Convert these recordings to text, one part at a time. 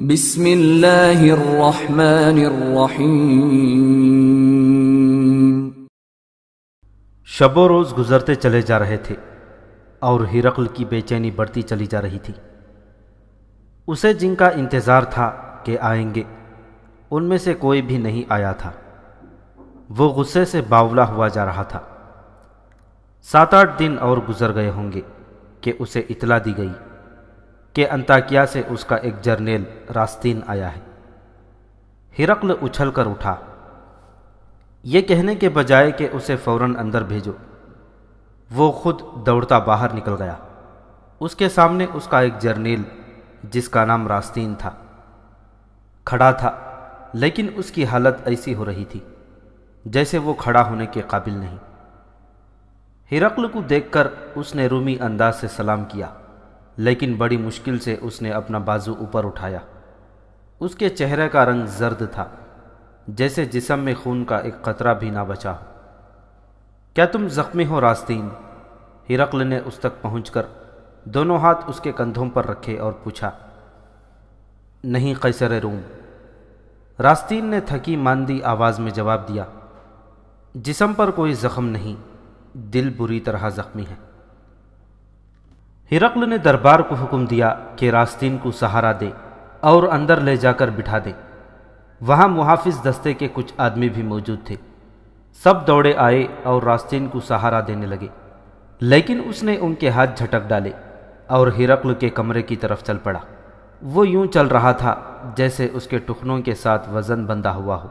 بسم اللہ الرحمن الرحیم۔ شب و روز گزرتے چلے جا رہے تھے اور ہرقل کی بے چینی بڑھتی چلی جا رہی تھی۔ اسے جن کا انتظار تھا کہ آئیں گے، ان میں سے کوئی بھی نہیں آیا تھا۔ وہ غصے سے باولا ہوا جا رہا تھا۔ سات آٹھ دن اور گزر گئے ہوں گے کہ اسے اطلاع دی گئی۔ کہ انتاکیا سے اس کا ایک جرنیل راستین آیا ہے۔ ہرقل اچھل کر اٹھا۔ یہ کہنے کے بجائے کہ اسے فوراً اندر بھیجو۔ وہ خود دوڑتا باہر نکل گیا۔ اس کے سامنے اس کا ایک جرنیل، جس کا نام راستین تھا، کھڑا تھا، لیکن اس کی حالت ایسی ہو رہی تھی، جیسے وہ کھڑا ہونے کے قابل نہیں۔ ہرقل کو دیکھ کر اس نے رومی انداز سے سلام کیا۔ لیکن بڑی مشکل سے اس نے اپنا بازو اوپر اٹھایا۔ اس کے چہرے کا رنگ زرد تھا، جیسے جسم میں خون کا ایک قطرہ بھی نہ بچا۔ ہو کیا تم زخمی ہو راستین؟ ہرقل نے اس تک پہنچ کر دونوں ہاتھ اس کے کندھوں پر رکھے اور پوچھا۔ نہیں قیصر روم۔ راستین نے تھکی ماندی آواز میں جواب دیا۔ جسم پر کوئی زخم نہیں، دل بری طرح زخمی ہے۔ ہرقل نے دربار کو حکم دیا کہ راستین کو سہارا دے اور اندر لے جا کر بٹھا دے۔ وہاں محافظ دستے کے کچھ آدمی بھی موجود تھے۔ سب دوڑے آئے اور راستین کو سہارا دینے لگے۔ لیکن اس نے ان کے ہاتھ جھٹک ڈالے اور ہرقل کے کمرے کی طرف چل پڑا۔ وہ یوں چل رہا تھا جیسے اس کے ٹخنوں کے ساتھ وزن بندھا ہوا ہو۔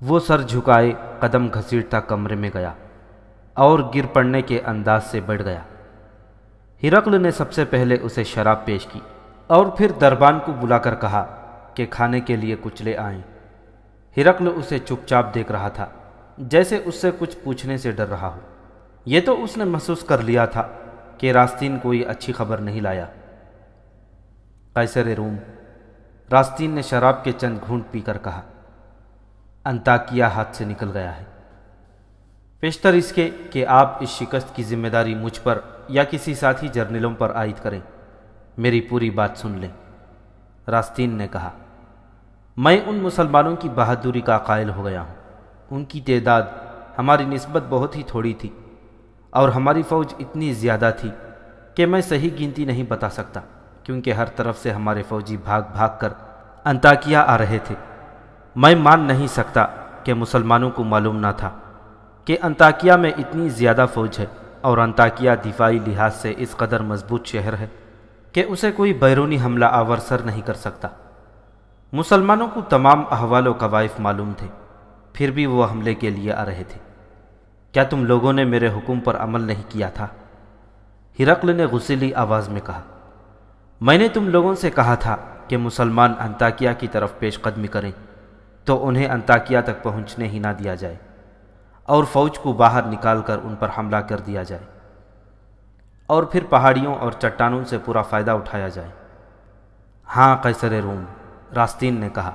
وہ سر جھکائے قدم گھسیٹتا کمرے میں گیا اور گر پڑنے کے انداز سے بڑھ گیا۔ ہرقل نے سب سے پہلے اسے شراب پیش کی اور پھر دربان کو بلا کر کہا کہ کھانے کے لیے کچھ لے آئیں۔ ہرقل اسے چپ چاپ دیکھ رہا تھا، جیسے اس سے کچھ پوچھنے سے ڈر رہا ہو۔ یہ تو اس نے محسوس کر لیا تھا کہ راستین کوئی اچھی خبر نہیں لایا۔ قیصر روم، راستین نے شراب کے چند گھونٹ پی کر کہا انتاکیا ہاتھ سے نکل گیا ہے۔ پیشتر اس کے کہ آپ اس شکست کی ذمہ داری مجھ پر یا کسی ساتھی جرنلوں پر عائد کریں۔ میری پوری بات سن لیں۔ راستین نے کہا، میں ان مسلمانوں کی بہادری کا قائل ہو گیا ہوں۔ ان کی تعداد ہماری نسبت بہت ہی تھوڑی تھی اور ہماری فوج اتنی زیادہ تھی کہ میں صحیح گنتی نہیں بتا سکتا، کیونکہ ہر طرف سے ہمارے فوجی بھاگ بھاگ کر انتاکیا آ رہے تھے۔ میں مان نہیں سکتا کہ مسلمانوں کو معلوم نہ تھا کہ انتاکیا میں اتنی زیادہ فوج ہے۔ اور انتاکیا دفاعی لحاظ سے اس قدر مضبوط شہر ہے کہ اسے کوئی بیرونی حملہ آور سر نہیں کر سکتا۔ مسلمانوں کو تمام احوال و قوائف معلوم تھے، پھر بھی وہ حملے کے لیے آ رہے تھے۔ کیا تم لوگوں نے میرے حکم پر عمل نہیں کیا تھا؟ ہرقل نے غسیلی آواز میں کہا۔ میں نے تم لوگوں سے کہا تھا کہ مسلمان انتاکیا کی طرف پیش قدمی کریں، تو انہیں انتاکیا تک پہنچنے ہی نہ دیا جائے۔ اور فوج کو باہر نکال کر ان پر حملہ کر دیا جائے اور پھر پہاڑیوں اور چٹانوں سے پورا فائدہ اٹھایا جائے۔ ہاں قیصر روم، راستین نے کہا،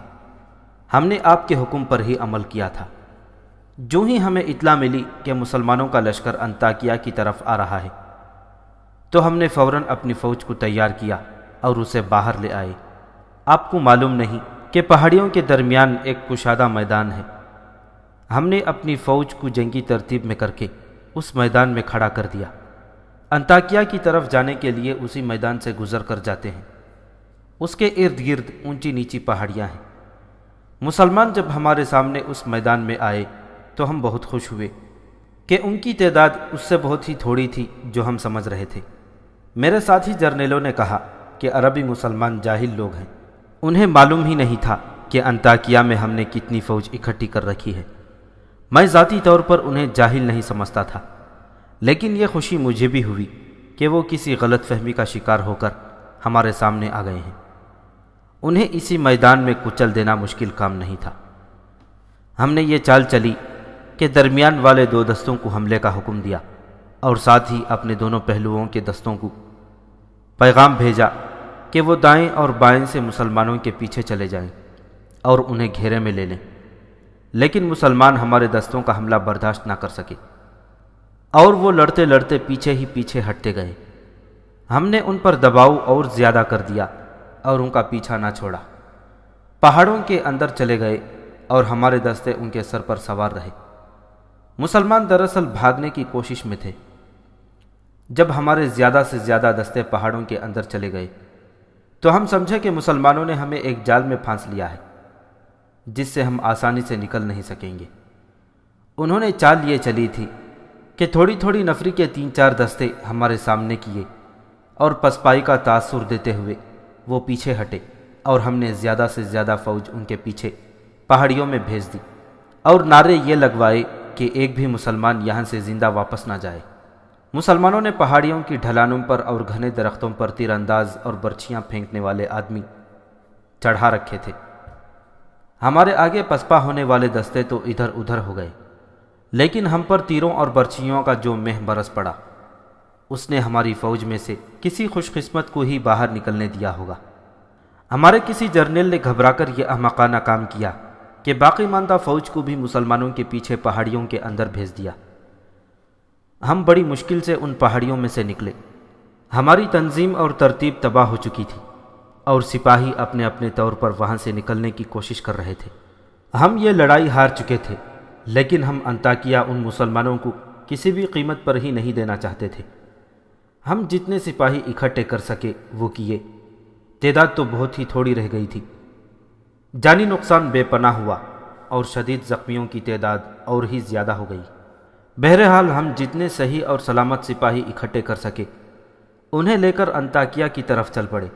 ہم نے آپ کے حکم پر ہی عمل کیا تھا۔ جو ہی ہمیں اطلاع ملی کہ مسلمانوں کا لشکر انتاکیا کی طرف آ رہا ہے، تو ہم نے فوراً اپنی فوج کو تیار کیا اور اسے باہر لے آئے۔ آپ کو معلوم نہیں کہ پہاڑیوں کے درمیان ایک کشادہ میدان ہے۔ ہم نے اپنی فوج کو جنگی ترتیب میں کر کے اس میدان میں کھڑا کر دیا۔ انتاکیا کی طرف جانے کے لیے اسی میدان سے گزر کر جاتے ہیں۔ اس کے ارد گرد اونچی نیچی پہاڑیاں ہیں۔ مسلمان جب ہمارے سامنے اس میدان میں آئے تو ہم بہت خوش ہوئے کہ ان کی تعداد اس سے بہت ہی تھوڑی تھی جو ہم سمجھ رہے تھے۔ میرے ساتھی جرنیلوں نے کہا کہ عربی مسلمان جاہل لوگ ہیں۔ انہیں معلوم ہی نہیں تھا کہ انتاکیا میں ہم نے کتنی فوج اکٹھی کر رکھی ہے۔ میں ذاتی طور پر انہیں جاہل نہیں سمجھتا تھا۔ لیکن یہ خوشی مجھے بھی ہوئی کہ وہ کسی غلط فہمی کا شکار ہو کر ہمارے سامنے آ گئے ہیں۔ انہیں اسی میدان میں کچل دینا مشکل کام نہیں تھا۔ ہم نے یہ چال چلی کہ درمیان والے دو دستوں کو حملے کا حکم دیا اور ساتھ ہی اپنے دونوں پہلوؤں کے دستوں کو پیغام بھیجا کہ وہ دائیں اور بائیں سے مسلمانوں کے پیچھے چلے جائیں اور انہیں گھیرے میں لے لیں۔ لیکن مسلمان ہمارے دستوں کا حملہ برداشت نہ کر سکے۔ اور وہ لڑتے لڑتے پیچھے ہی پیچھے ہٹتے گئے۔ ہم نے ان پر دباؤ اور زیادہ کر دیا اور ان کا پیچھا نہ چھوڑا۔ پہاڑوں کے اندر چلے گئے اور ہمارے دستے ان کے سر پر سوار رہے۔ مسلمان دراصل بھاگنے کی کوشش میں تھے۔ جب ہمارے زیادہ سے زیادہ دستے پہاڑوں کے اندر چلے گئے تو ہم سمجھے کہ مسلمانوں نے ہمیں ایک جال میں پھانس لیا ہے۔ جس سے ہم آسانی سے نکل نہیں سکیں گے۔ انہوں نے چال یہ چلی تھی کہ تھوڑی تھوڑی نفری کے تین چار دستے ہمارے سامنے کیے اور پسپائی کا تاثر دیتے ہوئے وہ پیچھے ہٹے اور ہم نے زیادہ سے زیادہ فوج ان کے پیچھے پہاڑیوں میں بھیج دی اور نعرے یہ لگوائے کہ ایک بھی مسلمان یہاں سے زندہ واپس نہ جائے۔ مسلمانوں نے پہاڑیوں کی ڈھلانوں پر اور گھنے درختوں پر تیر انداز اور برچیاں پھینکنے والے آدمی چڑھا رکھے تھے۔ ہمارے آگے پسپا ہونے والے دستے تو ادھر ادھر ہو گئے۔ لیکن ہم پر تیروں اور برچیوں کا جو مہ برس پڑا، اس نے ہماری فوج میں سے کسی خوش قسمت کو ہی باہر نکلنے دیا ہوگا۔ ہمارے کسی جرنیل نے گھبرا کر یہ احمقانہ کام کیا کہ باقی ماندہ فوج کو بھی مسلمانوں کے پیچھے پہاڑیوں کے اندر بھیج دیا۔ ہم بڑی مشکل سے ان پہاڑیوں میں سے نکلے۔ ہماری تنظیم اور ترتیب تباہ ہو چکی تھی۔ اور سپاہی اپنے اپنے طور پر وہاں سے نکلنے کی کوشش کر رہے تھے۔ ہم یہ لڑائی ہار چکے تھے، لیکن ہم انتاکیا ان مسلمانوں کو کسی بھی قیمت پر ہی نہیں دینا چاہتے تھے۔ ہم جتنے سپاہی اکٹھے کر سکے، وہ کیے۔ تعداد تو بہت ہی تھوڑی رہ گئی تھی۔ جانی نقصان بے پناہ ہوا اور شدید زخمیوں کی تعداد اور ہی زیادہ ہو گئی۔ بہرحال، ہم جتنے صحیح اور سلامت سپاہی اکٹھے کر سکے، انہیں لے کر انتاکیا کی طرف چل پڑے۔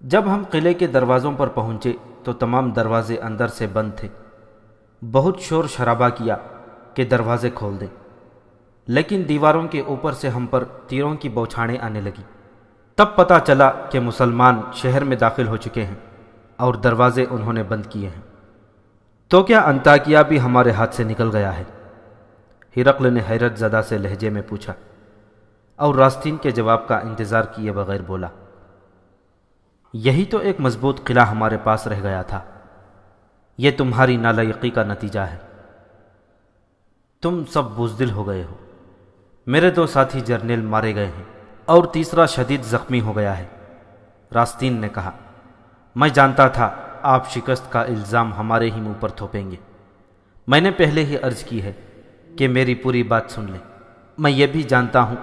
جب ہم قلعے کے دروازوں پر پہنچے تو تمام دروازے اندر سے بند تھے۔ بہت شور شرابہ کیا کہ دروازے کھول دیں۔ لیکن دیواروں کے اوپر سے ہم پر تیروں کی بوچھاڑیں آنے لگی تب پتہ چلا کہ مسلمان شہر میں داخل ہو چکے ہیں اور دروازے انہوں نے بند کیے ہیں۔ تو کیا انتاکیا بھی ہمارے ہاتھ سے نکل گیا ہے؟ ہرقل نے حیرت زدہ سے لہجے میں پوچھا اور راستین کے جواب کا انتظار کیے بغیر بولا یہی تو ایک مضبوط قلعہ ہمارے پاس رہ گیا تھا۔ یہ تمہاری نالائقی کا نتیجہ ہے۔ تم سب بزدل ہو گئے ہو۔ میرے دو ساتھی جرنیل مارے گئے ہیں اور تیسرا شدید زخمی ہو گیا ہے۔ راستین نے کہا، میں جانتا تھا آپ شکست کا الزام ہمارے ہی منہ پر تھوپیں گے۔ میں نے پہلے ہی عرض کی ہے کہ میری پوری بات سن لیں۔ میں یہ بھی جانتا ہوں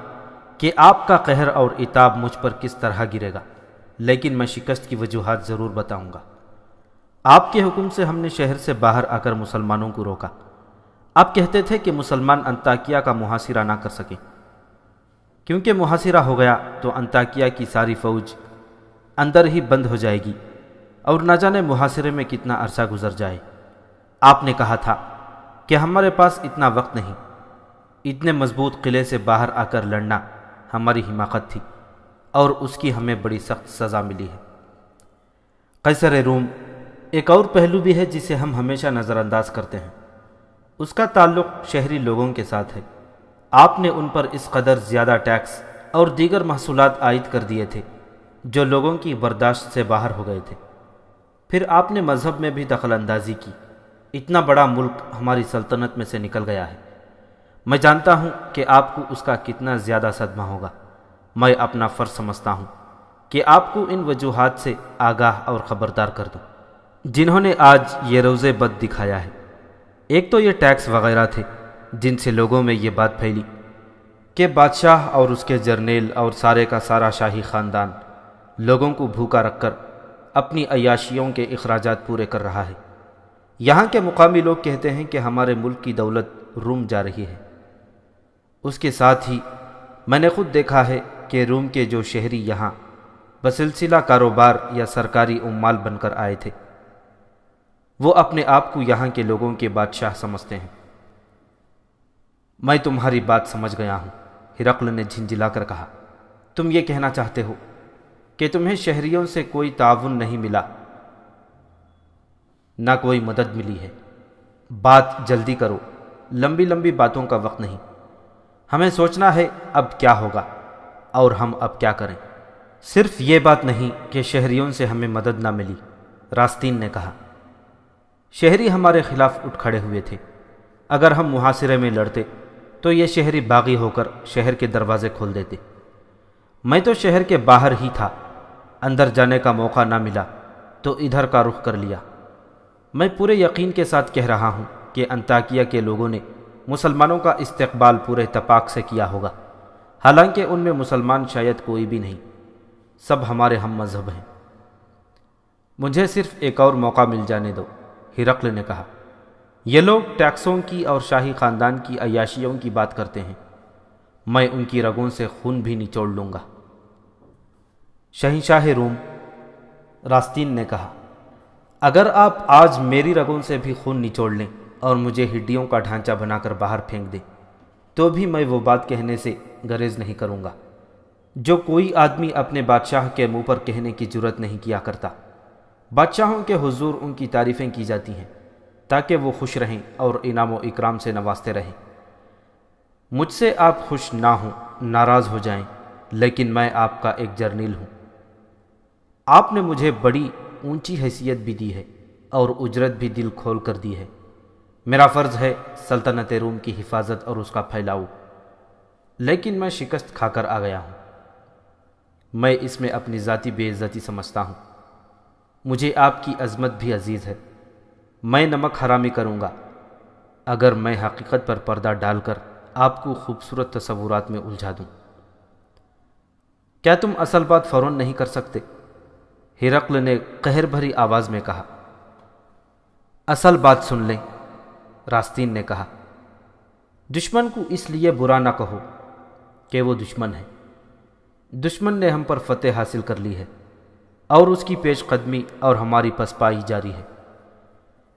کہ آپ کا قہر اور اتاب مجھ پر کس طرح گرے گا۔ لیکن میں شکست کی وجوہات ضرور بتاؤں گا۔ آپ کے حکم سے ہم نے شہر سے باہر آ کر مسلمانوں کو روکا۔ آپ کہتے تھے کہ مسلمان انتاکیا کا محاصرہ نہ کر سکیں۔ کیونکہ محاصرہ ہو گیا تو انتاکیا کی ساری فوج اندر ہی بند ہو جائے گی اور نہ جانے محاصرے میں کتنا عرصہ گزر جائے۔ آپ نے کہا تھا کہ ہمارے پاس اتنا وقت نہیں، اتنے مضبوط قلعے سے باہر آ کر لڑنا ہماری حماقت تھی۔ اور اس کی ہمیں بڑی سخت سزا ملی ہے۔ قیصر روم ایک اور پہلو بھی ہے جسے ہم ہمیشہ نظر انداز کرتے ہیں۔ اس کا تعلق شہری لوگوں کے ساتھ ہے۔ آپ نے ان پر اس قدر زیادہ ٹیکس اور دیگر محصولات عائد کر دیے تھے جو لوگوں کی برداشت سے باہر ہو گئے تھے۔ پھر آپ نے مذہب میں بھی دخل اندازی کی۔ اتنا بڑا ملک ہماری سلطنت میں سے نکل گیا ہے۔ میں جانتا ہوں کہ آپ کو اس کا کتنا زیادہ صدمہ ہوگا۔ میں اپنا فرض سمجھتا ہوں کہ آپ کو ان وجوہات سے آگاہ اور خبردار کر دوں۔ جنہوں نے آج یہ روز بد دکھایا ہے۔ ایک تو یہ ٹیکس وغیرہ تھے جن سے لوگوں میں یہ بات پھیلی کہ بادشاہ اور اس کے جرنیل اور سارے کا سارا شاہی خاندان لوگوں کو بھوکا رکھ کر اپنی عیاشیوں کے اخراجات پورے کر رہا ہے۔ یہاں کے مقامی لوگ کہتے ہیں کہ ہمارے ملک کی دولت روم جا رہی ہے۔ اس کے ساتھ ہی میں نے خود دیکھا ہے کہ روم کے جو شہری یہاں بسلسلہ کاروبار یا سرکاری عمال بن کر آئے تھے۔ وہ اپنے آپ کو یہاں کے لوگوں کے بادشاہ سمجھتے ہیں۔ میں تمہاری بات سمجھ گیا ہوں، ہرقل نے جھنجلا کر کہا۔ تم یہ کہنا چاہتے ہو کہ تمہیں شہریوں سے کوئی تعاون نہیں ملا۔ نہ کوئی مدد ملی ہے۔ بات جلدی کرو، لمبی لمبی باتوں کا وقت نہیں۔ ہمیں سوچنا ہے اب کیا ہوگا۔ اور ہم اب کیا کریں؟ صرف یہ بات نہیں کہ شہریوں سے ہمیں مدد نہ ملی، راستین نے کہا۔ شہری ہمارے خلاف اٹھ کھڑے ہوئے تھے۔ اگر ہم محاصرے میں لڑتے، تو یہ شہری باغی ہو کر شہر کے دروازے کھول دیتے۔ میں تو شہر کے باہر ہی تھا، اندر جانے کا موقع نہ ملا، تو ادھر کا رخ کر لیا۔ میں پورے یقین کے ساتھ کہہ رہا ہوں کہ انتاکیہ کے لوگوں نے مسلمانوں کا استقبال پورے تپاک سے کیا ہوگا۔ حالانکہ ان میں مسلمان شاید کوئی بھی نہیں۔ سب ہمارے ہم مذہب ہیں۔ مجھے صرف ایک اور موقع مل جانے دو، ہرقل نے کہا۔ یہ لوگ ٹیکسوں کی اور شاہی خاندان کی عیاشیوں کی بات کرتے ہیں۔ میں ان کی رگوں سے خون بھی نچوڑ لوں گا۔ شہنشاہ روم، راستین نے کہا۔ اگر آپ آج میری رگوں سے بھی خون نچوڑ لیں اور مجھے ہڈیوں کا ڈھانچہ بنا کر باہر پھینک دیں تو بھی میں وہ بات کہنے سے گریز نہیں کروں گا۔ جو کوئی آدمی اپنے بادشاہ کے منہ پر کہنے کی ضرورت نہیں کیا کرتا، بادشاہوں کے حضور ان کی تعریفیں کی جاتی ہیں تاکہ وہ خوش رہیں اور انعام و اکرام سے نوازتے رہیں۔ مجھ سے آپ خوش نہ ہوں، ناراض ہو جائیں، لیکن میں آپ کا ایک جرنیل ہوں۔ آپ نے مجھے بڑی اونچی حیثیت بھی دی ہے اور اجرت بھی دل کھول کر دی ہے۔ میرا فرض ہے سلطنت روم کی حفاظت اور اس کا پھیلاؤ۔ لیکن میں شکست کھا کر آ گیا ہوں۔ میں اس میں اپنی ذاتی بے عزتی سمجھتا ہوں۔ مجھے آپ کی عظمت بھی عزیز ہے۔ میں نمک حرامی کروں گا۔ اگر میں حقیقت پر پردہ ڈال کر آپ کو خوبصورت تصورات میں الجھا دوں۔ کیا تم اصل بات فوراً نہیں کر سکتے؟ ہرقل نے قہر بھری آواز میں کہا۔ اصل بات سن لیں۔ راستین نے کہا، دشمن کو اس لیے برا نہ کہو کہ وہ دشمن ہے۔ دشمن نے ہم پر فتح حاصل کر لی ہے اور اس کی پیش قدمی اور ہماری پسپائی جاری ہے۔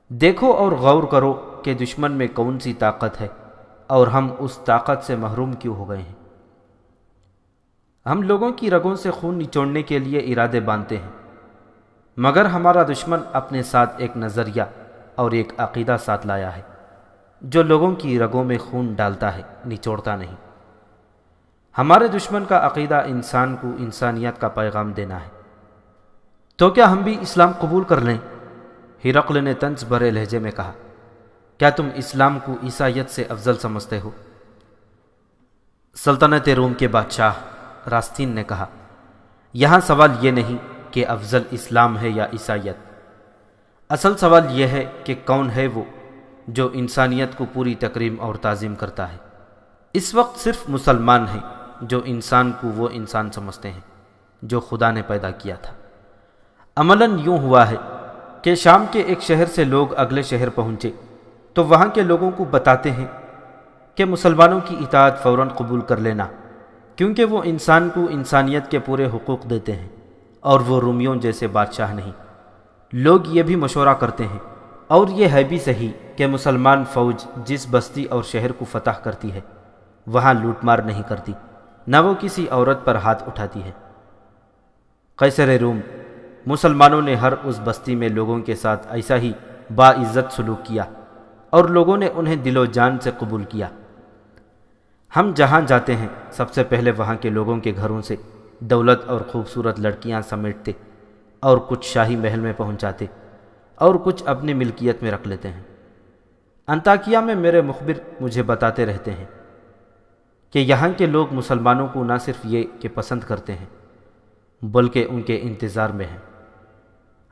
دیکھو اور غور کرو کہ دشمن میں کون سی طاقت ہے اور ہم اس طاقت سے محروم کیوں ہو گئے ہیں۔ ہم لوگوں کی رگوں سے خون نچوڑنے کے لیے ارادے باندھتے ہیں، مگر ہمارا دشمن اپنے ساتھ ایک نظریہ اور ایک عقیدہ ساتھ لایا ہے۔ جو لوگوں کی رگوں میں خون ڈالتا ہے، نچوڑتا نہیں۔ ہمارے دشمن کا عقیدہ انسان کو انسانیت کا پیغام دینا ہے۔ تو کیا ہم بھی اسلام قبول کر لیں؟ ہرقل نے تنس بھرے لہجے میں کہا، کیا تم اسلام کو عیسائیت سے افضل سمجھتے ہو؟ سلطنت روم کے بادشاہ راستین نے کہا، یہاں سوال یہ نہیں کہ افضل اسلام ہے یا عیسائیت۔ اصل سوال یہ ہے کہ کون ہے وہ؟ جو انسانیت کو پوری تقریم اور تعظیم کرتا ہے۔ اس وقت صرف مسلمان ہیں جو انسان کو وہ انسان سمجھتے ہیں جو خدا نے پیدا کیا تھا۔ عملاً یوں ہوا ہے کہ شام کے ایک شہر سے لوگ اگلے شہر پہنچے تو وہاں کے لوگوں کو بتاتے ہیں کہ مسلمانوں کی اطاعت فوراً قبول کر لینا، کیونکہ وہ انسان کو انسانیت کے پورے حقوق دیتے ہیں اور وہ رومیوں جیسے بادشاہ نہیں۔ لوگ یہ بھی مشورہ کرتے ہیں اور یہ ہے بھی صحیح کہ مسلمان فوج جس بستی اور شہر کو فتح کرتی ہے، وہاں لوٹ مار نہیں کرتی، نہ وہ کسی عورت پر ہاتھ اٹھاتی ہے۔ قیصر روم، مسلمانوں نے ہر اس بستی میں لوگوں کے ساتھ ایسا ہی با عزت سلوک کیا اور لوگوں نے انہیں دل و جان سے قبول کیا۔ ہم جہاں جاتے ہیں، سب سے پہلے وہاں کے لوگوں کے گھروں سے دولت اور خوبصورت لڑکیاں سمیٹتے اور کچھ شاہی محل میں پہنچاتے۔ اور کچھ اپنی ملکیت میں رکھ لیتے ہیں۔ انتاکیا میں میرے مخبر مجھے بتاتے رہتے ہیں کہ یہاں کے لوگ مسلمانوں کو نہ صرف یہ کہ پسند کرتے ہیں، بلکہ ان کے انتظار میں ہیں۔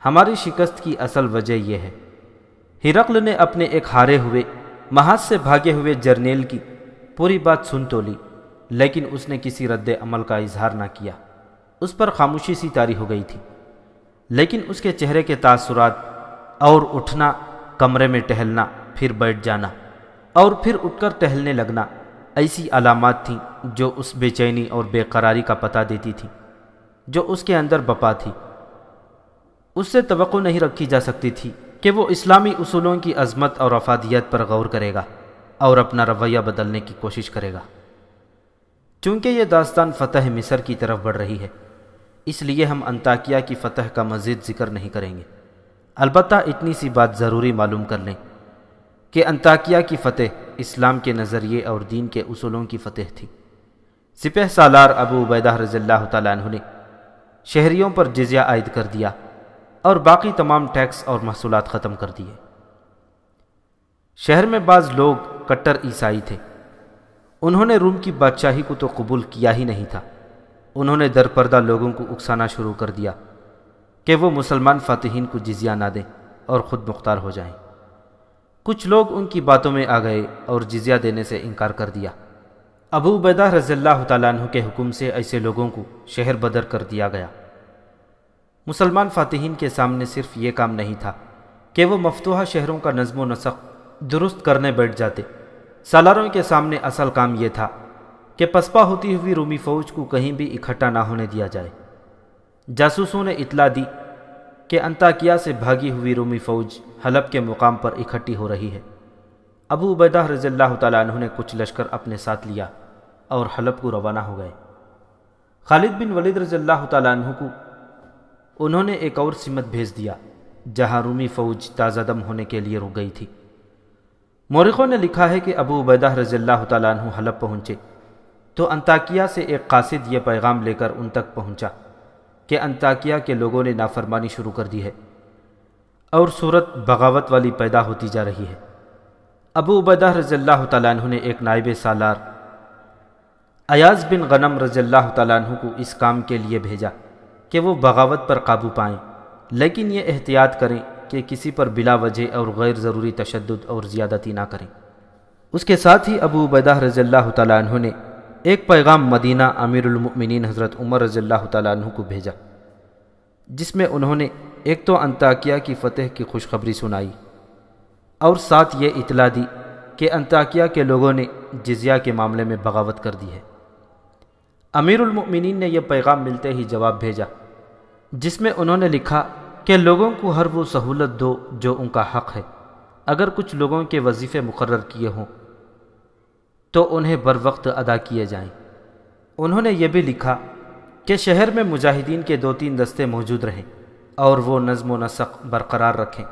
ہماری شکست کی اصل وجہ یہ ہے۔ ہرقل نے اپنے ایک ہارے ہوئے محاذ سے بھاگے ہوئے جرنیل کی پوری بات سن تو لی، لیکن اس نے کسی رد عمل کا اظہار نہ کیا۔ اس پر خاموشی سی تاری ہو گئی تھی، لیکن اس کے چہرے کے تاثرات اور اٹھنا، کمرے میں ٹہلنا، پھر بیٹھ جانا، اور پھر اٹھ کر ٹہلنے لگنا۔ ایسی علامات تھیں جو اس بے چینی اور بے قراری کا پتہ دیتی تھی جو اس کے اندر بپا تھی۔ اس سے توقع نہیں رکھی جا سکتی تھی کہ وہ اسلامی اصولوں کی عظمت اور افادیت پر غور کرے گا اور اپنا رویہ بدلنے کی کوشش کرے گا۔ چونکہ یہ داستان فتح مصر کی طرف بڑھ رہی ہے، اس لیے ہم انتاکیہ کی فتح کا مزید ذکر نہیں کریں گے۔ البتہ اتنی سی بات ضروری معلوم کر لیں کہ انتاکیہ کی فتح اسلام کے نظریے اور دین کے اصولوں کی فتح تھی۔ سپہ سالار ابو عبیدہ رضی اللہ تعالیٰ عنہ نے شہریوں پر جزیہ عائد کر دیا اور باقی تمام ٹیکس اور محصولات ختم کر دیے۔ شہر میں بعض لوگ کٹر عیسائی تھے۔ انہوں نے روم کی بادشاہی کو تو قبول کیا ہی نہیں تھا۔ انہوں نے درپردہ لوگوں کو اکسانا شروع کر دیا۔ کہ وہ مسلمان فاتحین کو جزیہ نہ دیں اور خود مختار ہو جائیں۔ کچھ لوگ ان کی باتوں میں آ گئے اور جزیہ دینے سے انکار کر دیا۔ ابو عبیدہ رضی اللہ تعالیٰ عنہ کے حکم سے ایسے لوگوں کو شہر بدر کر دیا گیا۔ مسلمان فاتحین کے سامنے صرف یہ کام نہیں تھا کہ وہ مفتوحہ شہروں کا نظم و نسق درست کرنے بیٹھ جاتے۔ سالاروں کے سامنے اصل کام یہ تھا کہ پسپا ہوتی ہوئی رومی فوج کو کہیں بھی اکٹھا نہ ہونے دیا جائے۔ جاسوسوں نے اطلاع دی کہ انتاکیا سے بھاگی ہوئی رومی فوج حلب کے مقام پر اکٹھی ہو رہی ہے۔ ابو عبیدہ رضی اللہ تعالیٰ عنہ نے کچھ لشکر اپنے ساتھ لیا اور حلب کو روانہ ہو گئے۔ خالد بن ولید رضی اللہ تعالیٰ عنہ کو انہوں نے ایک اور سمت بھیج دیا جہاں رومی فوج تازہ دم ہونے کے لیے رک گئی تھی۔ مورخوں نے لکھا ہے کہ ابو عبیدہ رضی اللہ تعالیٰ عنہ حلب پہنچے تو انتاکیہ سے ایک قاصد یہ پیغام لے کر ان تک پہنچا۔ کہ انتاکیہ کے لوگوں نے نافرمانی شروع کر دی ہے۔ اور صورت بغاوت والی پیدا ہوتی جا رہی ہے۔ ابو عبیدہ رضی اللہ تعالیٰ عنہ نے ایک نائب سالار، ایاز بن غنم رضی اللہ تعالیٰ عنہ کو اس کام کے لیے بھیجا کہ وہ بغاوت پر قابو پائیں۔ لیکن یہ احتیاط کریں کہ کسی پر بلا وجہ اور غیر ضروری تشدد اور زیادتی نہ کریں۔ اس کے ساتھ ہی ابو عبیدہ رضی اللہ تعالیٰ عنہ نے ایک پیغام مدینہ امیر المؤمنین حضرت عمر رضی اللہ تعالیٰ عنہ کو بھیجا، جس میں انہوں نے ایک تو انتاکیہ کی فتح کی خوشخبری سنائی اور ساتھ یہ اطلاع دی کہ انتاکیہ کے لوگوں نے جزیہ کے معاملے میں بغاوت کر دی ہے۔ امیر المؤمنین نے یہ پیغام ملتے ہی جواب بھیجا، جس میں انہوں نے لکھا کہ لوگوں کو ہر وہ سہولت دو جو ان کا حق ہے، اگر کچھ لوگوں کے وظیفے مقرر کیے ہوں تو انہیں بر وقت ادا کیے جائیں۔ انہوں نے یہ بھی لکھا کہ شہر میں مجاہدین کے دو تین دستے موجود رہیں اور وہ نظم و نسق برقرار رکھیں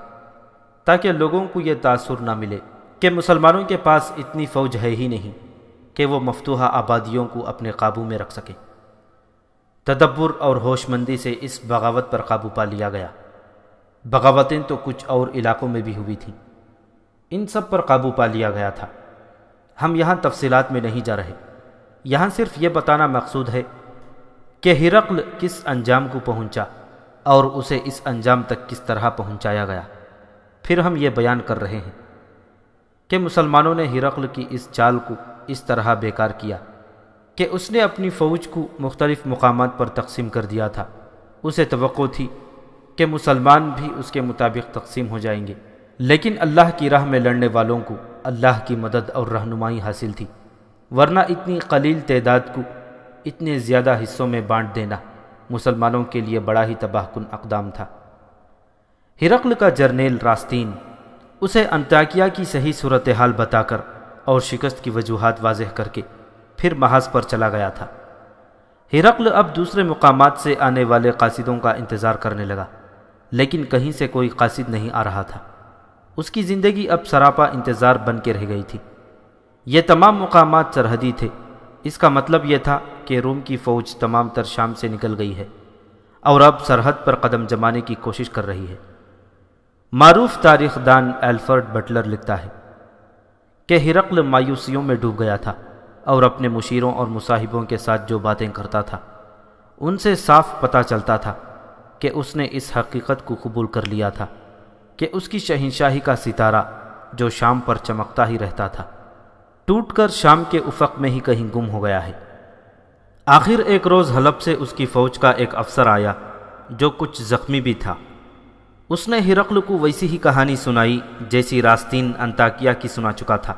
تاکہ لوگوں کو یہ تاثر نہ ملے کہ مسلمانوں کے پاس اتنی فوج ہے ہی نہیں کہ وہ مفتوحہ آبادیوں کو اپنے قابو میں رکھ سکیں۔ تدبر اور ہوش مندی سے اس بغاوت پر قابو پا لیا گیا۔ بغاوتیں تو کچھ اور علاقوں میں بھی ہوئی تھیں۔ ان سب پر قابو پا لیا گیا تھا۔ ہم یہاں تفصیلات میں نہیں جا رہے۔ یہاں صرف یہ بتانا مقصود ہے کہ ہرقل کس انجام کو پہنچا اور اسے اس انجام تک کس طرح پہنچایا گیا۔ پھر ہم یہ بیان کر رہے ہیں کہ مسلمانوں نے ہرقل کی اس چال کو اس طرح بیکار کیا کہ اس نے اپنی فوج کو مختلف مقامات پر تقسیم کر دیا تھا۔ اسے توقع تھی کہ مسلمان بھی اس کے مطابق تقسیم ہو جائیں گے۔ لیکن اللہ کی راہ میں لڑنے والوں کو اللہ کی مدد اور رہنمائی حاصل تھی۔ ورنہ اتنی قلیل تعداد کو اتنے زیادہ حصوں میں بانٹ دینا مسلمانوں کے لیے بڑا ہی تباہ کن اقدام تھا۔ ہرقل کا جرنیل راستین اسے انتاکیا کی صحیح صورتحال بتا کر اور شکست کی وجوہات واضح کر کے پھر محاذ پر چلا گیا تھا۔ ہرقل اب دوسرے مقامات سے آنے والے قاصدوں کا انتظار کرنے لگا، لیکن کہیں سے کوئی قاصد نہیں آ رہا تھا۔ اس کی زندگی اب سراپا انتظار بن کے رہ گئی تھی۔ یہ تمام مقامات سرحدی تھے۔ اس کا مطلب یہ تھا کہ روم کی فوج تمام تر شام سے نکل گئی ہے اور اب سرحد پر قدم جمانے کی کوشش کر رہی ہے۔ معروف تاریخ دان ایلفرڈ بٹلر لکھتا ہے کہ ہرقل مایوسیوں میں ڈوب گیا تھا اور اپنے مشیروں اور مصاحبوں کے ساتھ جو باتیں کرتا تھا، ان سے صاف پتہ چلتا تھا کہ اس نے اس حقیقت کو قبول کر لیا تھا۔ کہ اس کی شہنشاہی کا ستارہ جو شام پر چمکتا ہی رہتا تھا، ٹوٹ کر شام کے افق میں ہی کہیں گم ہو گیا ہے۔ آخر ایک روز حلب سے اس کی فوج کا ایک افسر آیا جو کچھ زخمی بھی تھا۔ اس نے ہرقل کو ویسی ہی کہانی سنائی جیسی راستین انتاکیا کی سنا چکا تھا۔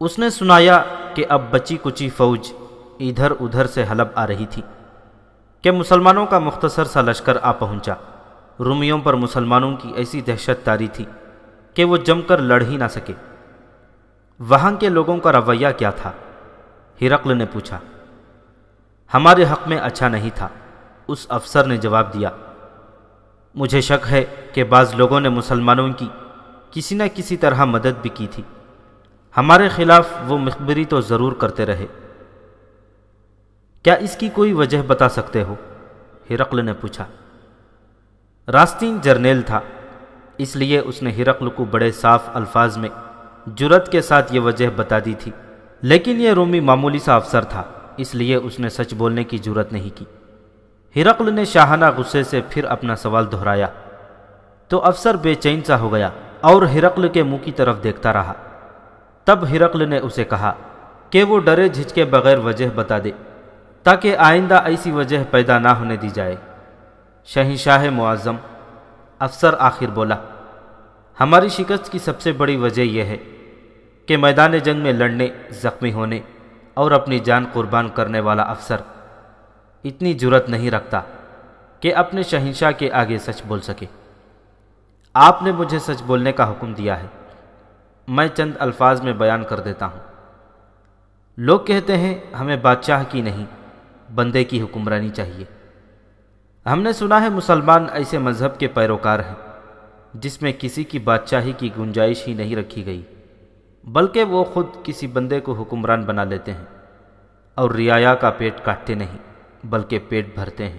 اس نے سنایا کہ اب بچی کچی فوج ادھر ادھر سے حلب آ رہی تھی کہ مسلمانوں کا مختصر سا لشکر آ پہنچا۔ رومیوں پر مسلمانوں کی ایسی دہشت تاری تھی کہ وہ جم کر لڑ ہی نہ سکے۔ وہاں کے لوگوں کا رویہ کیا تھا؟ ہرقل نے پوچھا۔ ہمارے حق میں اچھا نہیں تھا۔ اس افسر نے جواب دیا۔ مجھے شک ہے کہ بعض لوگوں نے مسلمانوں کی کسی نہ کسی طرح مدد بھی کی تھی۔ ہمارے خلاف وہ مخبری تو ضرور کرتے رہے۔ کیا اس کی کوئی وجہ بتا سکتے ہو؟ ہرقل نے پوچھا۔ راستین جرنیل تھا۔ اس لیے اس نے ہرقل کو بڑے صاف الفاظ میں جرت کے ساتھ یہ وجہ بتا دی تھی۔ لیکن یہ رومی معمولی سا افسر تھا، اس لیے اس نے سچ بولنے کی جرت نہیں کی۔ ہرقل نے شاہانہ غصے سے پھر اپنا سوال دہرایا۔ تو افسر بے چین سا ہو گیا اور ہرقل کے منہ کی طرف دیکھتا رہا۔ تب ہرقل نے اسے کہا کہ وہ ڈرے جھجکے بغیر وجہ بتا دے، تاکہ آئندہ ایسی وجہ پیدا نہ ہونے دی جائے۔ شہنشاہ معظم۔ افسر آخر بولا، ہماری شکست کی سب سے بڑی وجہ یہ ہے کہ میدان جنگ میں لڑنے، زخمی ہونے اور اپنی جان قربان کرنے والا افسر اتنی جرت نہیں رکھتا کہ اپنے شہنشاہ کے آگے سچ بول سکے۔ آپ نے مجھے سچ بولنے کا حکم دیا ہے۔ میں چند الفاظ میں بیان کر دیتا ہوں۔ لوگ کہتے ہیں، ہمیں بادشاہ کی نہیں، بندے کی حکمرانی چاہیے۔ ہم نے سنا ہے مسلمان ایسے مذہب کے پیروکار ہیں، جس میں کسی کی بادشاہی کی گنجائش ہی نہیں رکھی گئی، بلکہ وہ خود کسی بندے کو حکمران بنا لیتے ہیں اور رعایا کا پیٹ کاٹتے نہیں، بلکہ پیٹ بھرتے ہیں۔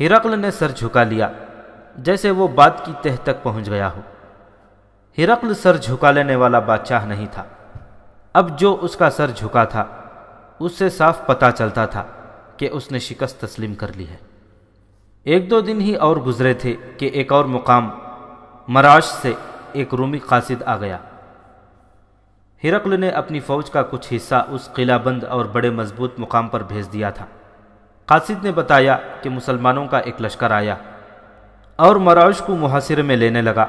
ہرقل نے سر جھکا لیا، جیسے وہ بات کی تہ تک پہنچ گیا ہو۔ ہرقل سر جھکا لینے والا بادشاہ نہیں تھا۔ اب جو اس کا سر جھکا تھا، اس سے صاف پتا چلتا تھا۔ کہ اس نے شکست تسلیم کر لی ہے۔ ایک دو دن ہی اور گزرے تھے کہ ایک اور مقام مراش سے ایک رومی قاصد آ گیا۔ ہرقل نے اپنی فوج کا کچھ حصہ اس قلعہ بند اور بڑے مضبوط مقام پر بھیج دیا تھا۔ قاصد نے بتایا کہ مسلمانوں کا ایک لشکر آیا اور مراش کو محاصرے میں لینے لگا،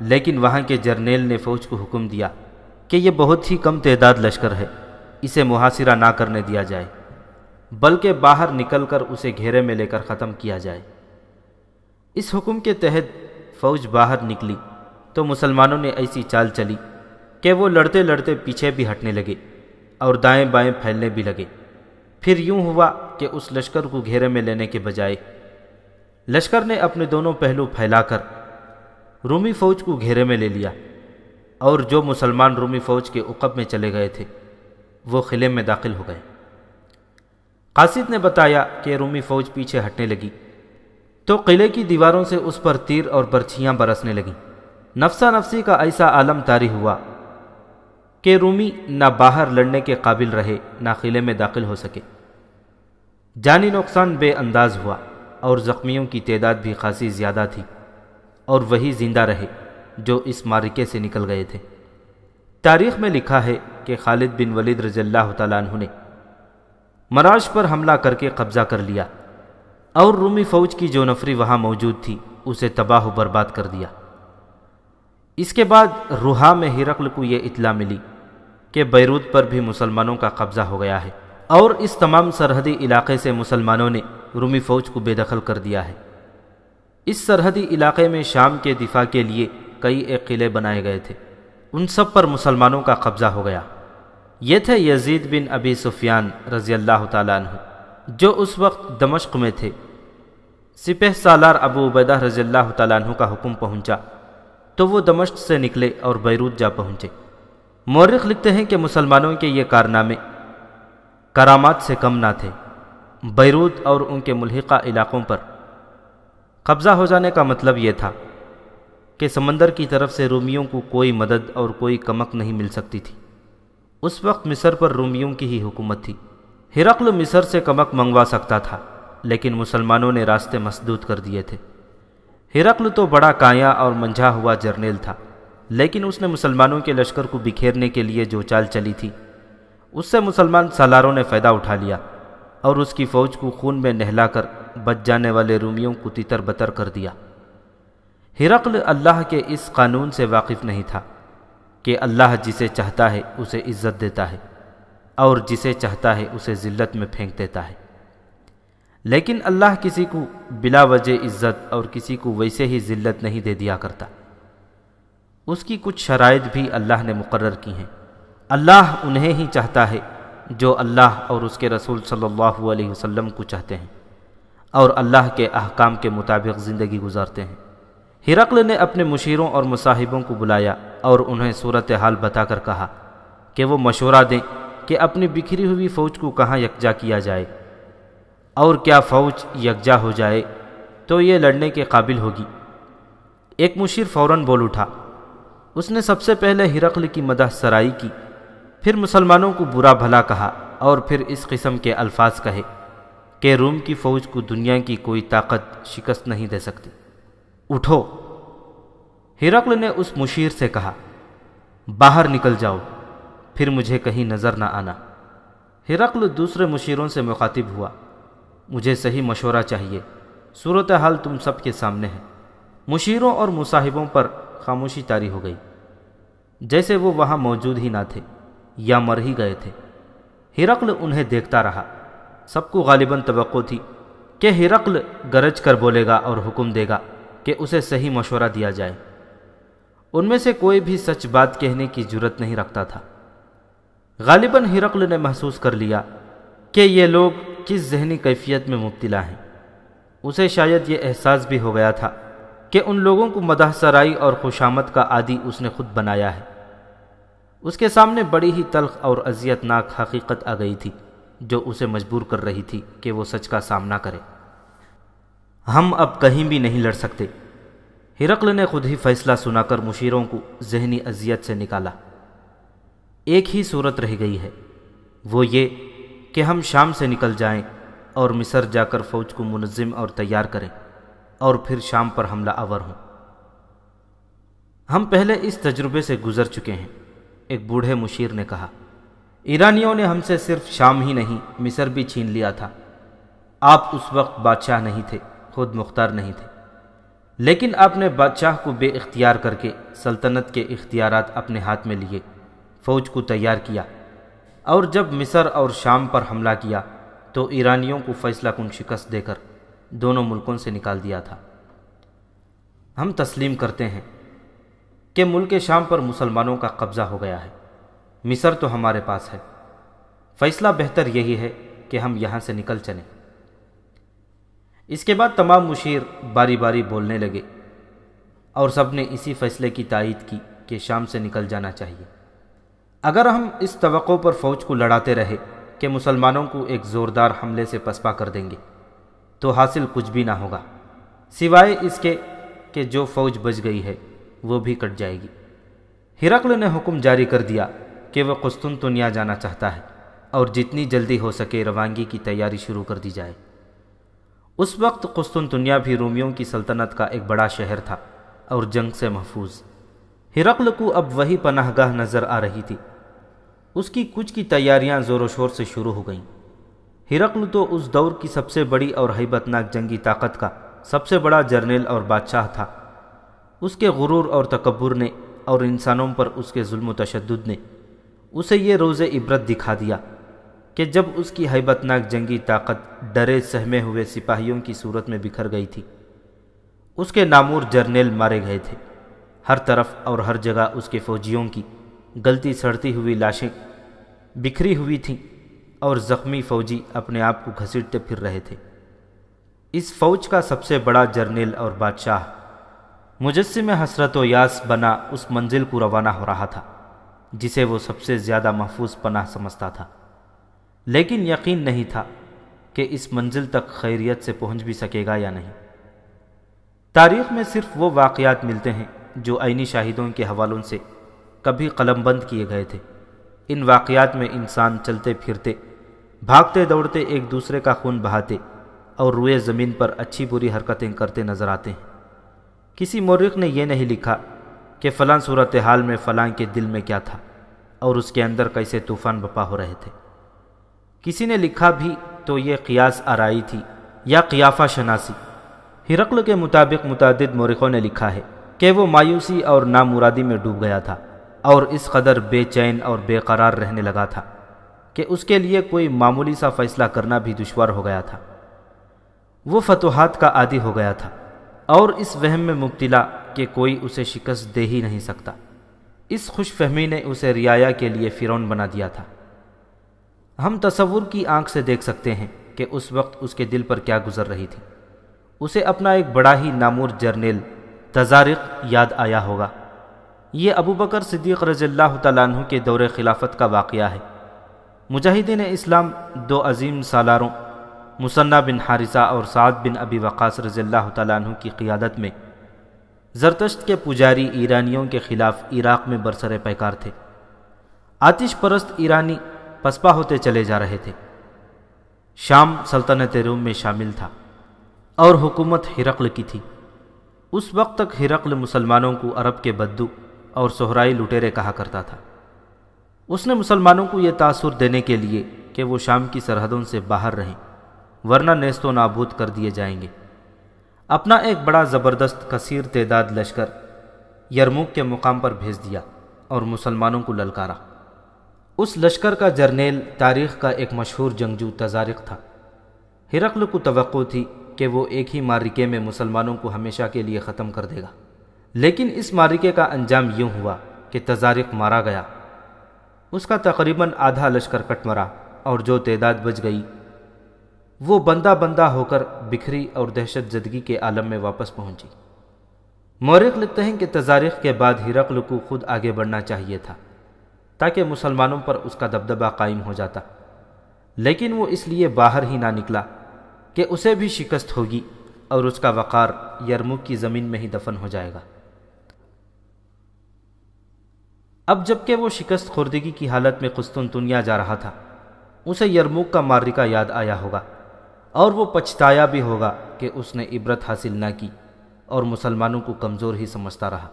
لیکن وہاں کے جرنیل نے فوج کو حکم دیا کہ یہ بہت ہی کم تعداد لشکر ہے، اسے محاصرہ نہ کرنے دیا جائے۔ بلکہ باہر نکل کر اسے گھیرے میں لے کر ختم کیا جائے۔ اس حکم کے تحت فوج باہر نکلی تو مسلمانوں نے ایسی چال چلی کہ وہ لڑتے لڑتے پیچھے بھی ہٹنے لگے اور دائیں بائیں پھیلنے بھی لگے۔ پھر یوں ہوا کہ اس لشکر کو گھیرے میں لینے کے بجائے لشکر نے اپنے دونوں پہلو پھیلا کر رومی فوج کو گھیرے میں لے لیا اور جو مسلمان رومی فوج کے عقب میں چلے گئے تھے وہ قلعے میں داخل ہو گئے۔ قاصد نے بتایا کہ رومی فوج پیچھے ہٹنے لگی۔ تو قلعے کی دیواروں سے اس پر تیر اور برچھیاں برسنے لگیں۔ نفسا نفسی کا ایسا عالم تاری ہوا کہ رومی نہ باہر لڑنے کے قابل رہے، نہ قلعے میں داخل ہو سکے۔ جانی نقصان بے انداز ہوا اور زخمیوں کی تعداد بھی خاصی زیادہ تھی اور وہی زندہ رہے جو اس مارکے سے نکل گئے تھے۔ تاریخ میں لکھا ہے کہ خالد بن ولید رضی اللہ تعالیٰ عنہ نے مراش پر حملہ کر کے قبضہ کر لیا اور رومی فوج کی جو نفری وہاں موجود تھی، اسے تباہ و برباد کر دیا۔ اس کے بعد روحا میں ہرقل کو یہ اطلاع ملی کہ بیروت پر بھی مسلمانوں کا قبضہ ہو گیا ہے اور اس تمام سرحدی علاقے سے مسلمانوں نے رومی فوج کو بے دخل کر دیا ہے۔ اس سرحدی علاقے میں شام کے دفاع کے لیے کئی ایک قلعے بنائے گئے تھے۔ ان سب پر مسلمانوں کا قبضہ ہو گیا۔ یہ تھے یزید بن ابی سفیان رضی اللہ تعالیٰ عنہ، جو اس وقت دمشق میں تھے۔ سپہ سالار ابو عبیدہ رضی اللہ تعالیٰ عنہ کا حکم پہنچا، تو وہ دمشق سے نکلے اور بیروت جا پہنچے۔ مورخ لکھتے ہیں کہ مسلمانوں کے یہ کارنامے کرامات سے کم نہ تھے۔ بیروت اور ان کے ملحقہ علاقوں پر قبضہ ہو جانے کا مطلب یہ تھا کہ سمندر کی طرف سے رومیوں کو کوئی مدد اور کوئی کمک نہیں مل سکتی تھی۔ اس وقت مصر پر رومیوں کی ہی حکومت تھی۔ ہرقل مصر سے کمک منگوا سکتا تھا، لیکن مسلمانوں نے راستے مسدود کر دیے تھے۔ ہرقل تو بڑا کایا اور منجھا ہوا جرنیل تھا، لیکن اس نے مسلمانوں کے لشکر کو بکھیرنے کے لیے جو چال چلی تھی، اس سے مسلمان سالاروں نے فائدہ اٹھا لیا اور اس کی فوج کو خون میں نہلا کر بچ جانے والے رومیوں کو تیتر بتر کر دیا۔ ہرقل اللہ کے اس قانون سے واقف نہیں تھا۔ کہ اللہ جسے چاہتا ہے اسے عزت دیتا ہے اور جسے چاہتا ہے اسے ذلت میں پھینک دیتا ہے۔ لیکن اللہ کسی کو بلا وجہ عزت اور کسی کو ویسے ہی ذلت نہیں دے دیا کرتا۔ اس کی کچھ شرائط بھی اللہ نے مقرر کی ہیں۔ اللہ انہیں ہی چاہتا ہے جو اللہ اور اس کے رسول صلی اللہ علیہ وسلم کو چاہتے ہیں اور اللہ کے احکام کے مطابق زندگی گزارتے ہیں۔ ہرقل نے اپنے مشیروں اور مصاحبوں کو بلایا اور انہیں صورت حال بتا کر کہا کہ وہ مشورہ دیں کہ اپنی بکھری ہوئی فوج کو کہاں یکجا کیا جائے اور کیا فوج یکجا ہو جائے تو یہ لڑنے کے قابل ہوگی۔ ایک مشیر فوراً بول اٹھا۔ اس نے سب سے پہلے ہرقل کی مدح سرائی کی، پھر مسلمانوں کو برا بھلا کہا اور پھر اس قسم کے الفاظ کہے کہ روم کی فوج کو دنیا کی کوئی طاقت شکست نہیں دے سکتی۔ اٹھو۔ ہرقل نے اس مشیر سے کہا، باہر نکل جاؤ، پھر مجھے کہیں نظر نہ آنا۔ ہرقل دوسرے مشیروں سے مخاطب ہوا، مجھے صحیح مشورہ چاہیے۔ صورتحال تم سب کے سامنے ہے۔ مشیروں اور مصاحبوں پر خاموشی تاری ہو گئی۔ جیسے وہ وہاں موجود ہی نہ تھے یا مر ہی گئے تھے۔ ہرقل انہیں دیکھتا رہا۔ سب کو غالباً توقع تھی کہ ہرقل گرج کر بولے گا اور حکم دے گا۔ کہ اسے صحیح مشورہ دیا جائے۔ ان میں سے کوئی بھی سچ بات کہنے کی جرت نہیں رکھتا تھا۔ غالباً ہرقل نے محسوس کر لیا کہ یہ لوگ کس ذہنی کیفیت میں مبتلا ہیں۔ اسے شاید یہ احساس بھی ہو گیا تھا کہ ان لوگوں کو مدح سرائی اور خوشامت کا عادی اس نے خود بنایا ہے۔ اس کے سامنے بڑی ہی تلخ اور اذیت ناک حقیقت آ گئی تھی جو اسے مجبور کر رہی تھی کہ وہ سچ کا سامنا کرے۔ ہم اب کہیں بھی نہیں لڑ سکتے۔ ہرقل نے خود ہی فیصلہ سنا کر مشیروں کو ذہنی اذیت سے نکالا۔ ایک ہی صورت رہ گئی ہے۔ وہ یہ کہ ہم شام سے نکل جائیں اور مصر جا کر فوج کو منظم اور تیار کریں اور پھر شام پر حملہ آور ہوں۔ ہم پہلے اس تجربے سے گزر چکے ہیں۔ ایک بوڑھے مشیر نے کہا، ایرانیوں نے ہم سے صرف شام ہی نہیں، مصر بھی چھین لیا تھا۔ آپ اس وقت بادشاہ نہیں تھے۔ خود مختار نہیں تھے۔ لیکن آپ نے بادشاہ کو بے اختیار کر کے سلطنت کے اختیارات اپنے ہاتھ میں لیے، فوج کو تیار کیا۔ اور جب مصر اور شام پر حملہ کیا، تو ایرانیوں کو فیصلہ کن شکست دے کر دونوں ملکوں سے نکال دیا تھا۔ ہم تسلیم کرتے ہیں کہ ملک شام پر مسلمانوں کا قبضہ ہو گیا ہے۔ مصر تو ہمارے پاس ہے۔ فیصلہ بہتر یہی ہے کہ ہم یہاں سے نکل چلیں۔ اس کے بعد تمام مشیر باری باری بولنے لگے اور سب نے اسی فیصلے کی تائید کی کہ شام سے نکل جانا چاہیے۔ اگر ہم اس توقع پر فوج کو لڑاتے رہے کہ مسلمانوں کو ایک زوردار حملے سے پسپا کر دیں گے، تو حاصل کچھ بھی نہ ہوگا۔ سوائے اس کے کہ جو فوج بچ گئی ہے، وہ بھی کٹ جائے گی۔ ہرقل نے حکم جاری کر دیا کہ وہ قسطنطنیہ جانا چاہتا ہے اور جتنی جلدی ہو سکے روانگی کی تیاری شروع کر دی جائے۔ اس وقت قسطنطنیہ بھی رومیوں کی سلطنت کا ایک بڑا شہر تھا اور جنگ سے محفوظ۔ ہرقل کو اب وہی پناہ گاہ نظر آ رہی تھی۔ اس کی کچھ کی تیاریاں زور و شور سے شروع ہو گئیں۔ ہرقل تو اس دور کی سب سے بڑی اور حیبت ناک جنگی طاقت کا سب سے بڑا جرنیل اور بادشاہ تھا۔ اس کے غرور اور تکبر نے اور انسانوں پر اس کے ظلم و تشدد نے اسے یہ روز عبرت دکھا دیا۔ کہ جب اس کی حیبت ناک جنگی طاقت ڈرے سہمے ہوئے سپاہیوں کی صورت میں بکھر گئی تھی، اس کے نامور جرنیل مارے گئے تھے۔ ہر طرف اور ہر جگہ اس کے فوجیوں کی گلتی سڑتی ہوئی لاشیں بکھری ہوئی تھیں اور زخمی فوجی اپنے آپ کو گھسیٹتے پھر رہے تھے۔ اس فوج کا سب سے بڑا جرنیل اور بادشاہ مجسم حسرت و یاس بنا اس منزل کو روانہ ہو رہا تھا، جسے وہ سب سے زیادہ محفوظ پناہ سمجھتا تھا۔ لیکن یقین نہیں تھا کہ اس منزل تک خیریت سے پہنچ بھی سکے گا یا نہیں۔ تاریخ میں صرف وہ واقعات ملتے ہیں جو عینی شاہدوں کے حوالوں سے کبھی قلم بند کیے گئے تھے۔ ان واقعات میں انسان چلتے پھرتے، بھاگتے دوڑتے ایک دوسرے کا خون بہاتے اور روئے زمین پر اچھی بری حرکتیں کرتے نظر آتے ہیں۔ کسی مورخ نے یہ نہیں لکھا کہ فلاں صورتحال میں فلاں کے دل میں کیا تھا اور اس کے اندر کیسے طوفان بپا ہو رہے تھے۔ کسی نے لکھا بھی تو یہ قیاس آرائی تھی یا قیافہ شناسی۔ ہرقل کے مطابق متعدد مورخوں نے لکھا ہے کہ وہ مایوسی اور نامرادی میں ڈوب گیا تھا اور اس قدر بے چین اور بے قرار رہنے لگا تھا کہ اس کے لیے کوئی معمولی سا فیصلہ کرنا بھی دشوار ہو گیا تھا۔ وہ فتوحات کا عادی ہو گیا تھا اور اس وہم میں مبتلا کہ کوئی اسے شکست دے ہی نہیں سکتا۔ اس خوش فہمی نے اسے رعایا کے لیے فرون بنا دیا تھا۔ ہم تصور کی آنکھ سے دیکھ سکتے ہیں کہ اس وقت اس کے دل پر کیا گزر رہی تھی۔ اسے اپنا ایک بڑا ہی نامور جرنیل تزارق یاد آیا ہوگا۔ یہ ابو بکر صدیق رضی اللہ تعالیٰ عنہ کے دور خلافت کا واقعہ ہے۔ مجاہدین اسلام دو عظیم سالاروں مصنع بن حارثہ اور سعد بن ابی وقاص رضی اللہ تعالیٰ عنہ کی قیادت میں زرتشت کے پجاری ایرانیوں کے خلاف عراق میں برسر پیکار تھے۔ آتش پرست ایرانی پسپا ہوتے چلے جا رہے تھے۔ شام سلطنت روم میں شامل تھا اور حکومت ہرقل کی تھی۔ اس وقت تک ہرقل مسلمانوں کو عرب کے بدو اور سہرائی لٹیرے کہا کرتا تھا۔ اس نے مسلمانوں کو یہ تاثر دینے کے لیے کہ وہ شام کی سرحدوں سے باہر رہیں، ورنہ نیست و نابود کر دیے جائیں گے۔ اپنا ایک بڑا زبردست کثیر تعداد لشکر یرموک کے مقام پر بھیج دیا اور مسلمانوں کو للکارا۔ اس لشکر کا جرنیل تاریخ کا ایک مشہور جنگجو تزارق تھا۔ ہرقل کو توقع تھی کہ وہ ایک ہی مارکے میں مسلمانوں کو ہمیشہ کے لیے ختم کر دے گا۔ لیکن اس مارکے کا انجام یوں ہوا کہ تزارق مارا گیا۔ اس کا تقریباً آدھا لشکر کٹ مرا اور جو تعداد بچ گئی، وہ بندہ بندہ ہو کر بکھری اور دہشت زدگی کے عالم میں واپس پہنچی۔ مورخ لکھتے ہیں کہ تزارخ کے بعد ہرقل کو خود آگے بڑھنا چاہیے تھا۔ تاکہ مسلمانوں پر اس کا دبدبہ قائم ہو جاتا۔ لیکن وہ اس لیے باہر ہی نہ نکلا کہ اسے بھی شکست ہوگی اور اس کا وقار یرموک کی زمین میں ہی دفن ہو جائے گا۔ اب جبکہ وہ شکست خوردگی کی حالت میں قسطنطنیہ جا رہا تھا، اسے یرموک کا مارکہ یاد آیا ہوگا اور وہ پچھتایا بھی ہوگا کہ اس نے عبرت حاصل نہ کی اور مسلمانوں کو کمزور ہی سمجھتا رہا۔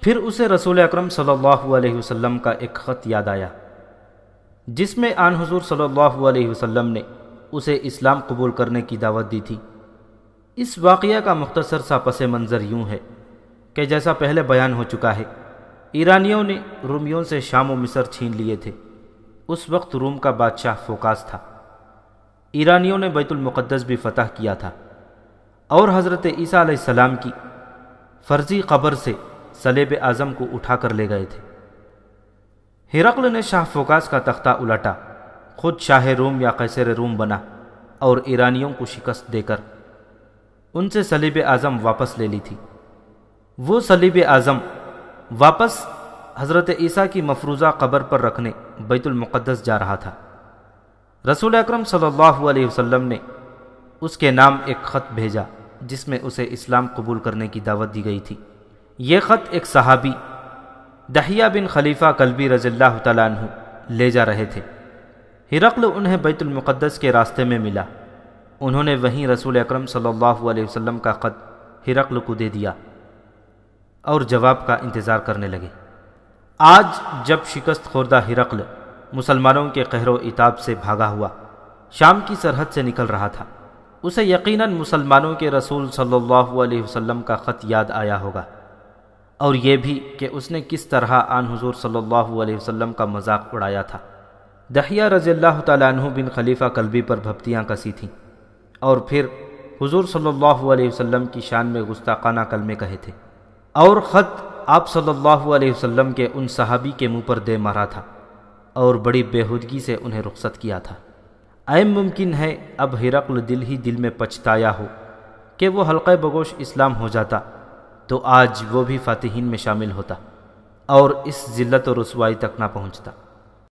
پھر اسے رسول اکرم صلی اللہ علیہ وسلم کا ایک خط یاد آیا، جس میں آن حضور صلی اللہ علیہ وسلم نے اسے اسلام قبول کرنے کی دعوت دی تھی۔ اس واقعہ کا مختصر سا پس منظر یوں ہے کہ جیسا پہلے بیان ہو چکا ہے، ایرانیوں نے رومیوں سے شام و مصر چھین لیے تھے۔ اس وقت روم کا بادشاہ فوکاس تھا۔ ایرانیوں نے بیت المقدس بھی فتح کیا تھا۔ اور حضرت عیسیٰ علیہ السلام کی فرضی قبر سے سلیب اعظم کو اٹھا کر لے گئے تھے۔ ہرقل نے شاہ فوکاس کا تختہ الٹا، خود شاہ روم یا قیصر روم بنا اور ایرانیوں کو شکست دے کر ان سے سلیب اعظم واپس لے لی تھی۔ وہ سلیب اعظم واپس حضرت عیسیٰ کی مفروضہ قبر پر رکھنے بیت المقدس جا رہا تھا۔ رسول اکرم صلی اللہ علیہ وسلم نے اس کے نام ایک خط بھیجا جس میں اسے اسلام قبول کرنے کی دعوت دی گئی تھی۔ یہ خط ایک صحابی دہیا بن خلیفہ کلبی رضی اللہ تعالیٰ عنہ لے جا رہے تھے۔ ہرقل انہیں بیت المقدس کے راستے میں ملا۔ انہوں نے وہیں رسول اکرم صلی اللہ علیہ وسلم کا خط ہرقل کو دے دیا اور جواب کا انتظار کرنے لگے۔ آج جب شکست خوردہ ہرقل مسلمانوں کے قہر و اتاب سے بھاگا ہوا، شام کی سرحد سے نکل رہا تھا، اسے یقیناً مسلمانوں کے رسول صلی اللہ علیہ وسلم کا خط یاد آیا ہوگا۔ اور یہ بھی کہ اس نے کس طرح آن حضور صلی اللہ علیہ وسلم کا مذاق اڑایا تھا۔ دہیا رضی اللہ تعالیٰ عنہ بن خلیفہ قلبی پر بھپتیاں کسی تھیں۔ اور پھر حضور صلی اللہ علیہ وسلم کی شان میں گستاخانہ کلمے کہے تھے۔ اور خط آپ صلی اللہ علیہ وسلم کے ان صحابی کے منہ پر دے مارا تھا اور بڑی بےحودگی سے انہیں رخصت کیا تھا۔ ایم ممکن ہے اب ہرقل دل ہی دل میں پچھتایا ہو کہ وہ حلقہ بگوش اسلام ہو جاتا۔ تو آج وہ بھی فاتحین میں شامل ہوتا اور اس ذلت و رسوائی تک نہ پہنچتا۔